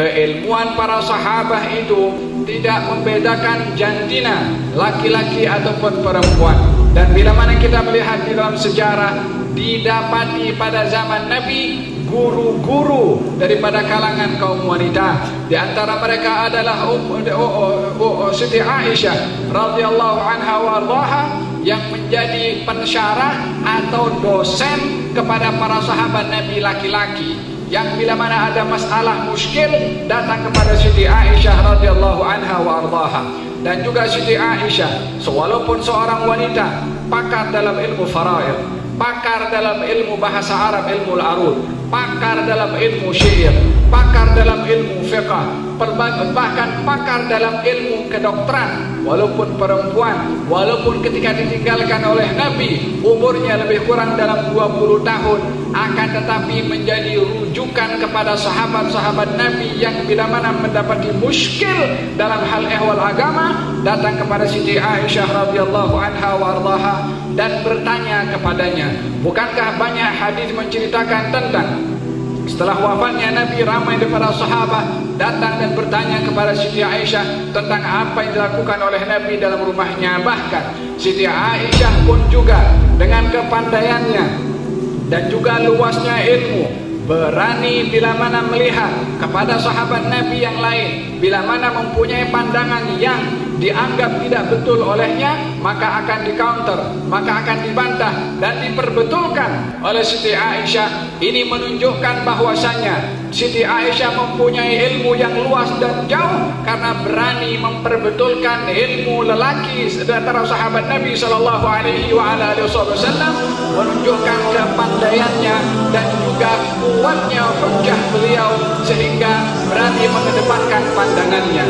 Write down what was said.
keilmuan para sahabat itu tidak membedakan jantina laki-laki ataupun perempuan. Dan bila mana kita melihat di dalam sejarah didapati pada zaman Nabi guru-guru daripada kalangan kaum wanita. Di antara mereka adalah um, uh, uh, uh, Siti Aisyah radhiyallahu anha warḍaha yang menjadi pensyarah atau dosen kepada para sahabat Nabi laki-laki yang bila mana ada masalah muskil datang kepada Siti Aisyah radhiyallahu anha warḍaha dan juga Siti Aisyah walaupun seorang wanita pakar dalam ilmu faraid pakar dalam ilmu bahasa Arab ilmu al-arud pakar dalam ilmu syair, pakar dalam ilmu fiqah, bahkan pakar dalam ilmu kedokteran. Walaupun perempuan, walaupun ketika ditinggalkan oleh Nabi, umurnya lebih kurang dalam 20 tahun, akan tetapi menjadi rujukan kepada sahabat-sahabat Nabi yang bila mana mendapati muskil dalam hal ehwal agama, datang kepada Siti Aisyah radhiyallahu anha warḍaha dan bertanya kepadanya, bukankah banyak hadis menceritakan tentang Setelah wafatnya Nabi ramai daripada sahabat datang dan bertanya kepada Siti Aisyah tentang apa yang dilakukan oleh Nabi dalam rumahnya. Bahkan Siti Aisyah pun juga dengan kepandaiannya dan juga luasnya ilmu berani bila mana melihat kepada sahabat Nabi yang lain bila mana mempunyai pandangan yang dianggap tidak betul olehnya maka akan di counter maka akan dibantah dan diperbetulkan oleh Siti Aisyah. Ini menunjukkan bahwasanya Siti Aisyah mempunyai ilmu yang luas dan jauh karena berani memperbetulkan ilmu lelaki antara sahabat Nabi sallallahu alaihi wasallam menunjukkan kepandaiannya dan juga kuatnya hujah beliau sehingga berani mengedepankan pandangannya